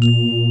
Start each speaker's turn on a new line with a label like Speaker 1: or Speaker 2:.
Speaker 1: Música